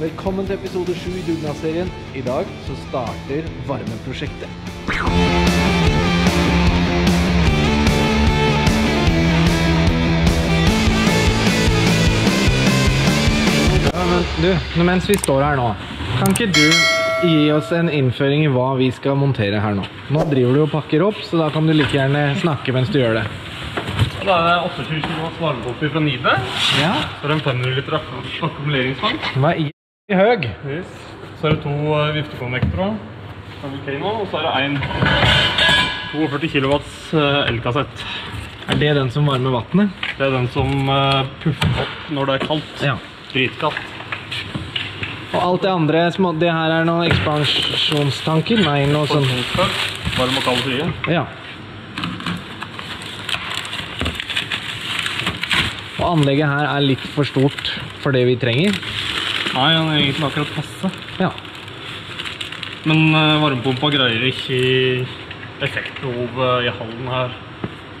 Velkommen til episode 7 i dugnadsserien. I dag så starter varmeprosjektet. Ja, men du, mens vi står her nå, kan ikke du gi oss en innføring i hva vi skal montere her nå? Nå driver du og pakker opp, så da kan du like gjerne snakke mens du gjør det. Da er det 8000 watts varmepumpe fra Nibe. Ja. Så er det en 500 liter akk- akkumuleringsfang. Hva er i i høg? Så er det to eh, viftekonnektorer og så er det en 42 kW elkassett. Er det den som varmer vannet? Det er den som eh, puffer opp når det er kaldt. Ja. Dritkaldt. Og alt det andre, små, det her er noen ekspansjonstanker? Nei, noe sånn... Varm og kald frie. Ja. Og anlegget her er litt for stort for det vi trenger. Nei, han er egentlig akkurat passe. Ja. Men uh, varmepumpa greier ikke effektbehovet i hallen her.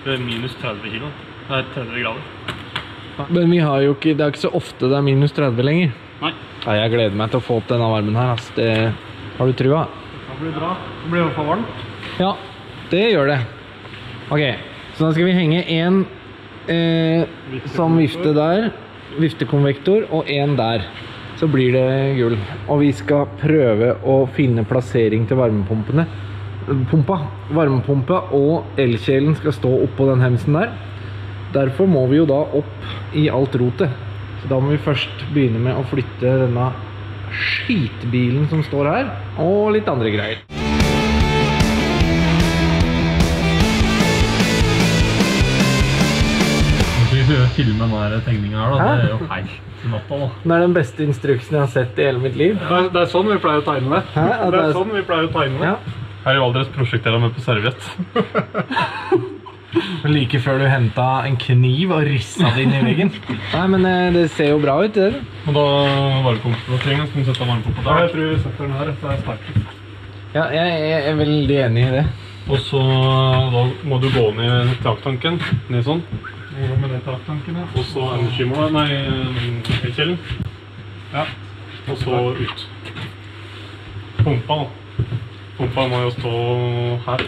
Det er minus 30 kilo. Det er 30 grader. Men vi har jo ikke, det er ikke så ofte det er minus 30 lenger. Nei. Nei, jeg gleder meg til å få opp denne varmen her. ass. Det har du trua? Det blir bra. Det blir jo fall varmt. Ja, det gjør det. Ok, så da skal vi henge en eh, som vifte der, viftekonvektor, og en der. Så blir det gull. Og vi skal prøve å finne plassering til varmepumpene. Pumpa, varmepumpa og elkjelen skal stå oppå den hemsen der. Derfor må vi jo da opp i alt rotet. Så da må vi først begynne med å flytte denne skitbilen som står her, og litt andre greier. Filme denne tegninga her, da. Det er jo helt natta, da. Det er den beste instruksen jeg har sett i hele mitt liv. Det er, det er sånn vi pleier å tegne det. Hæ? Ja, Det det er er- sånn vi pleier å tegne det. Ja. Her i Valdres prosjekterer vi på serviett. Like før du henta en kniv og rissa det inn i veggen. Nei, men eh, det ser jo bra ut, det. Og da varmepumpebatteriet skal vi sette varmepumpa der. Jeg tror vi setter den her, så er sterk. Ja, jeg, jeg er veldig enig i det. Og så da må du gå ned i taktanken, ned sånn. Gå med den taktanken, ja. Og så energimålet, nei, elkjelen. Ja. Og så ut. Pumpa, da. Pumpa må jo stå her.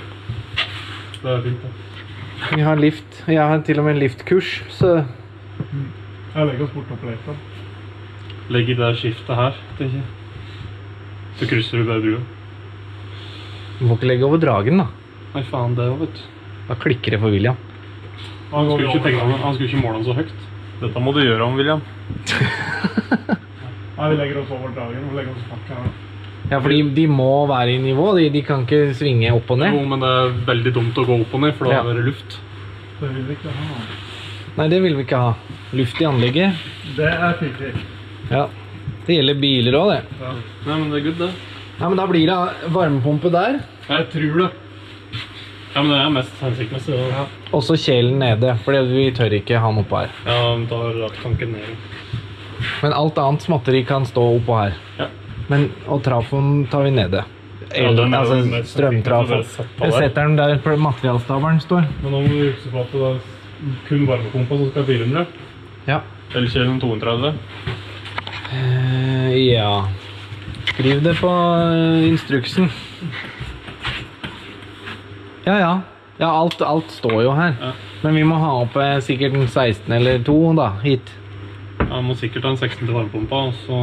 Det er fint, det. Vi har lift. Jeg har til og med en liftkurs, så Jeg legger oss bort opp Legger det skiftet her, tenker jeg. Så krysser du bare gjør. du må ikke legge over dragen, da. Nei, faen, det òg, vet du. Da klikker det for William. Han skulle ikke, tenke, han, han skulle ikke måle den så høyt. Dette må du gjøre om, William. Nei, vi legger oss over dagen. Vi legger oss bak her. Ja, for de, de må være i nivå. De, de kan ikke svinge opp og ned. Jo, men det er veldig dumt å gå opp og ned, for da Ja. er det luft. Det vil vi ikke ha. Nei, det vil vi ikke ha. Luft i anlegget. Det er tydelig. Ja. Det gjelder biler òg, det. Ja. Nei, men det er good, det. Ja, men da blir det varmepumpe der. Jeg tror det. Ja, men det er mest hensiktsmessig. Ja. Og så kjelen nede, for vi tør ikke ha den oppå her. ja, vi lagt raktanken ned. Men alt annet småtteri kan stå oppå her. Ja. Men, og trafoen tar vi nede. Ja, El, er altså mest strømtrafo. effektiv, så bare sett på Jeg setter den der på materialstaveren står. Men nå må vi huske på at det er kun varmepumpa som skal ha 400. Ja. Elkjelen 32. Uh, ja. Skriv det på eh, instruksen. Ja, ja. Ja, alt, alt står jo her. Ja. Men vi må ha opp eh, sikkert en 16 eller 2 da, hit. Ja, må sikkert ha en 16 til varmepumpa, så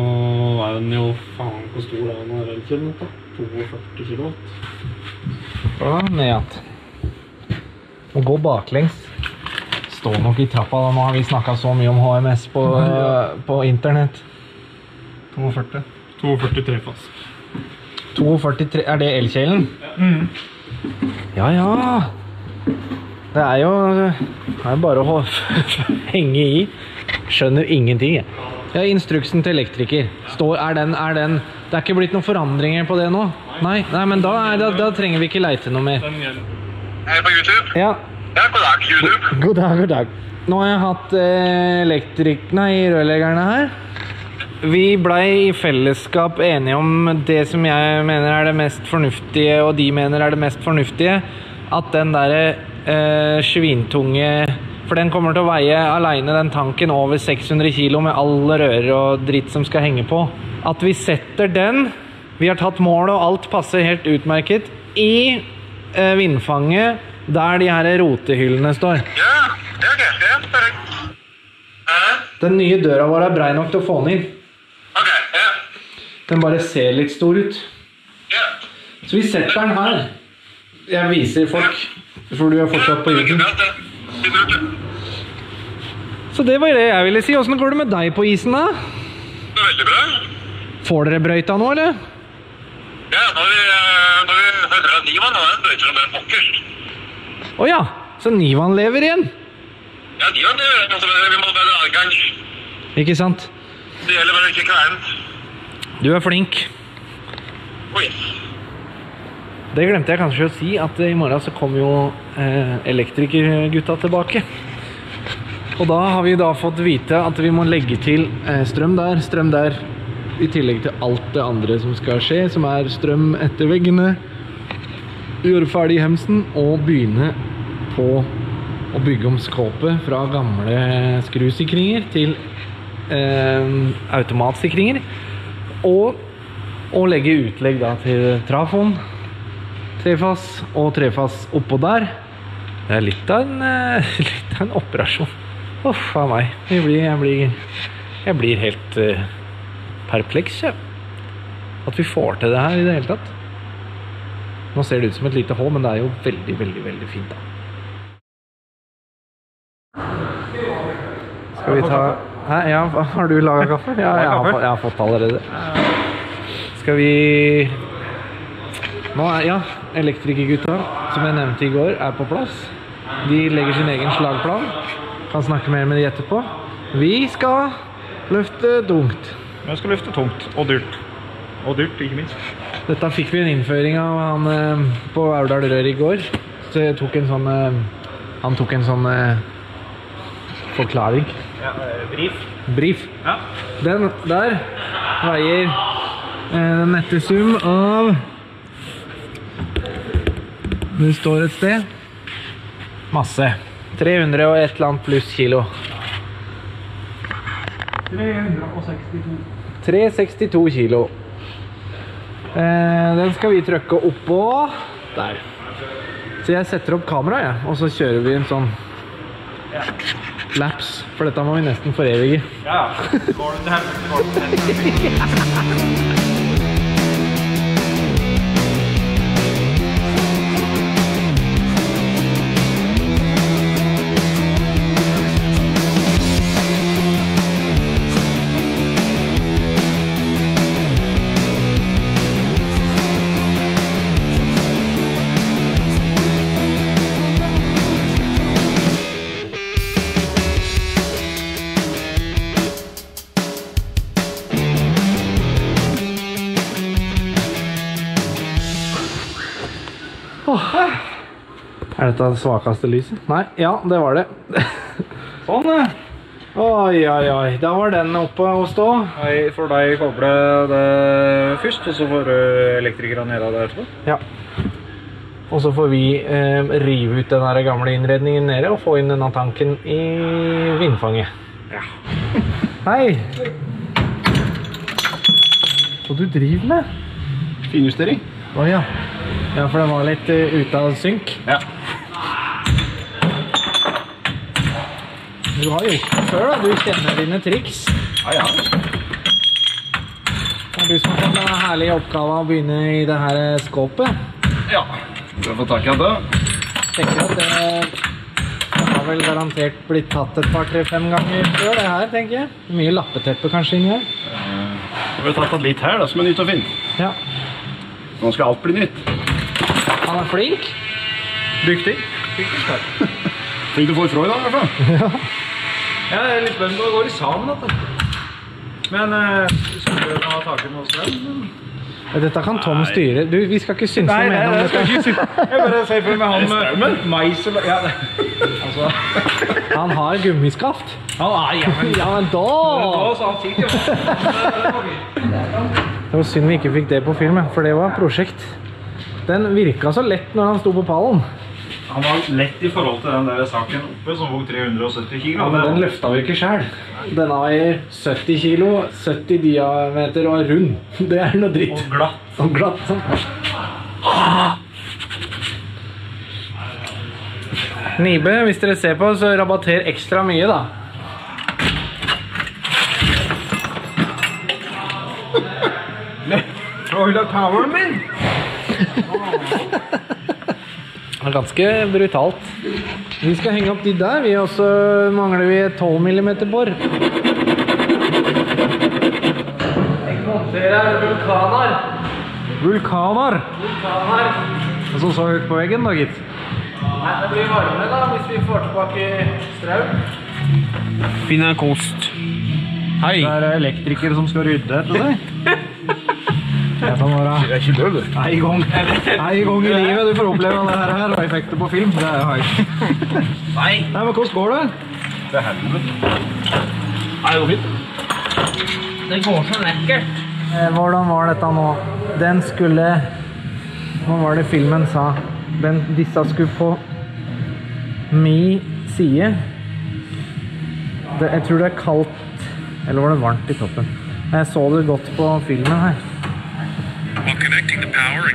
er den jo faen hvor stor er den her elkjelen? da? 42 kW. Ja, ned igjen. Og gå baklengs. Står nok i trappa da. Nå har vi snakka så mye om HMS på, ja. på internett. 42. 42 trefas. 42, er det elkjelen? Ja, ja. Det er jo Det er bare å henge i. Skjønner ingenting, jeg. Ja, instruksen til elektriker. Står, er, den, er den Det er ikke blitt noen forandringer på det nå? Nei, nei men da, er, da, da trenger vi ikke leite noe mer. Er. På YouTube. Ja, Ja, god dag, YouTube. god dag, god dag. Nå har jeg hatt eh, elektrik... Nei, rørleggerne her. Vi blei i fellesskap enige om det som jeg mener er det mest fornuftige, og de mener er det mest fornuftige. At den derre eh, svintunge For den kommer til å veie aleine den tanken over 600 kg med alle rører og dritt som skal henge på. At vi setter den Vi har tatt mål og alt passer helt utmerket i eh, vindfanget der de her rotehyllene står. Ja, det er ok. Det er Ja, Den nye døra vår er brei nok til å få den inn. ok, ja. Den bare ser litt stor ut. Ja. Så vi setter den her. Jeg viser folk, for du er fortsatt på er YouTube. er det. Så det var det jeg ville si. Åssen går det med deg på isen, da? Det er veldig bra. Får dere brøyta nå, eller? Ja, når vi, eh, når vi hører at Nivan har er en brøyter som bare pokker. Å ja, så Nivan lever igjen? Ja, Nivan, lever igjen. er- vi må bare dra i gang. Ikke sant? Det gjelder bare ikke kveien. Du er flink. Oh, yes. Det glemte jeg kanskje å si, at i morgen så kommer jo eh, elektrikergutta tilbake. Og da har vi da fått vite at vi må legge til eh, strøm der, strøm der, i tillegg til alt det andre som skal skje, som er strøm etter veggene, gjøre ferdig hemsen og begynne på å bygge om skåpet fra gamle skrusikringer til eh, automatsikringer. Og, legge utlegg til trafoen trefass og trefas oppå der. Det er litt av en, litt av en operasjon. Uff a meg. Jeg blir, jeg blir, jeg blir helt eh, perpleks, jeg. At vi får til det her i det hele tatt. Nå ser det ut som et lite hull, men det er jo veldig, veldig, veldig fint, da. Skal vi ta Hæ, ja, har du laga kaffe? Ja, jeg har, jeg har fått allerede. Skal vi nå er, ja, elektrikergutta, som jeg nevnte i går, er på plass. De legger sin egen slagplan. Kan snakke mer med de etterpå. Vi skal løfte tungt. Vi skal løfte tungt og dyrt. Og dyrt, ikke minst. Dette fikk vi en innføring av han eh, på Aurdal Rør i går. Så jeg tok en sånn eh, Han tok en sånn eh, forklaring. Ja, brief. Brief. Ja. Den der veier den nette sum av Det står et sted Masse. 300 og et eller annet pluss kilo. 362. 362 kilo. Eh, den skal vi trykke oppå der. Så jeg setter opp kameraet, ja, og så kjører vi en sånn laps. For dette må vi nesten forevige. Ja, går det til helvete, går du til helvete. Er dette det svakeste lyset? Nei, ja, det var det. Sånn, ja. Oi, oi, oi. Da var den oppe å stå. Jeg får deg koble det først, og så får du elektrikerne gjøre det etterpå. Ja. Og så får vi eh, rive ut den gamle innredningen nede og få inn denne tanken i vindfanget. Ja. Hei! Hva du driver med? Finjustering. Å ja. Ja, for det var litt uh, ute av synk. Ja. Du har gjort det før, da. Du kjenner dine triks. Ja, ja. Det er du som har fått den herlige oppgaven å begynne i det her eh, skåpet. Ja. Du har fått tak i det. tenker at det, det har vel garantert blitt tatt et par, tre, fem ganger før det her, tenker jeg. Mye lappeteppe kanskje inni her. Vi har tatt av litt her, da, som er nytt og fint. Ja. Nå skal alt bli nytt. Han er flink. Dyktig. Flink til å få ifra i dag, i hvert fall. Ja, jeg er litt spent på det går i sammen, dette. Men eh, skulle du ha tak i noe strøm? Dette kan Tom styre. Du, vi skal ikke synse noe nei, en om jeg skal ikke synes. Jeg bare ser for meg han med mais og ja, det- Altså Han har gummiskaft. Han er ja, men Ja, men Da. Det var synd vi ikke fikk det på film, for det var prosjekt. Den virka så lett når han sto på pallen. Han var lett i forhold til den der saken oppe som vog 370 kg. Ja, men den løfta vi ikke sjøl. Denne veier 70 kg, 70 diameter og er rund. Det er noe dritt. Og glatt. Og glatt. sånn. Nibe, hvis dere ser på, så rabatter ekstra mye, da. Oila toweren min! Det er ganske brutalt. Vi skal henge opp de der, vi, og så mangler vi 12 mm bor. Monterer vulkaner. Vulkaner! Vulkaner. Og så så høyt på veggen, da, gitt. Nei, det blir varme da, hvis vi får tilbake strøm. Finne kost. Hei. Det er elektriker som skal rydde etter deg. Det er ikke død, du. en gang, en gang i livet du får oppleve det her, her og effekter på film. Det er jo høyt. Nei. Nei, men hvordan går det? Det er helvete. Nei, det går fint. Det går så lekkert. Eh, hvordan var dette nå? Den skulle Hva var det filmen sa? Den, disse skulle på mi side. Det, jeg tror det er kaldt Eller var det varmt i toppen? Jeg så det godt på filmen her. While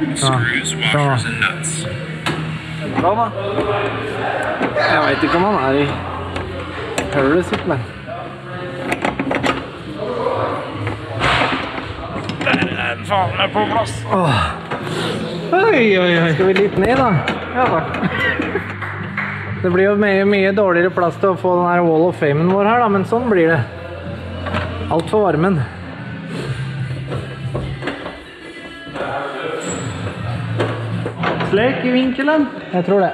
and screws, washers, and nuts. Bra, da. Jeg veit ikke om han er i hølet sitt, men Oi, oi, oi. Skal vi litt ned, da? Ja da. Det blir jo mye, mye dårligere plass til å få den her Wall of Famen vår her, da, men sånn blir det. Alt for varmen. Slek i vinkelen. Jeg tror det.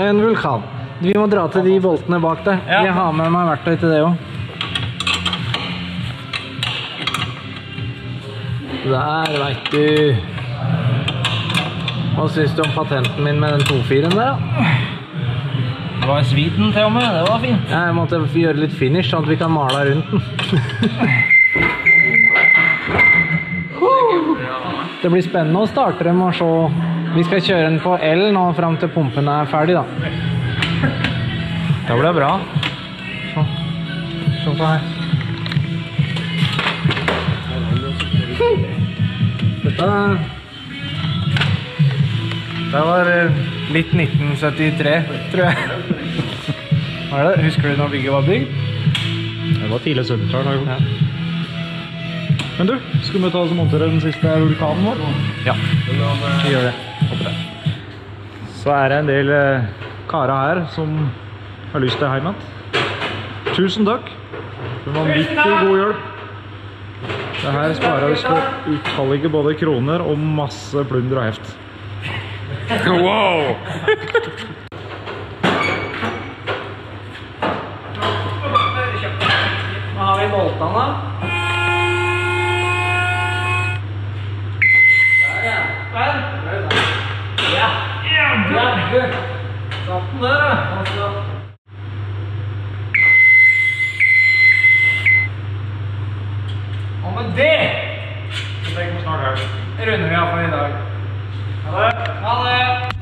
En vulkan. Vi må dra til de boltene bak der. Jeg har med meg verktøy til det òg. Der, veit du. Hva syns du om patenten min med den 2-4-en der, da? Det var sviten til og med. Det var fint. Jeg måtte gjøre litt finish, sånn at vi kan male rundt den. Det blir spennende å starte dem og se. Vi skal kjøre den på L nå fram til pumpen er ferdig, da. Da blir Det bra. Se på her. Dette Det var eh, litt 1973, tror jeg. Hva er det? Husker du når bygget var bygd? Det var tidlig 70-tall. Men du, skal vi ta oss og montere den siste vulkanen vår? Ja, vi gjør det. Så er det en del eh, karer her som har lyst til hjem igjen. Tusen takk for vanvittig god hjelp. Det her sparer oss for utallige både kroner og masse plunder og heft. Wow! Nå har vi boltene, da. Der, ja. Der. Ja. Ja, du. Satt den der, da. Altså. Og med det runder vi av for i dag. Ha det. Ha det.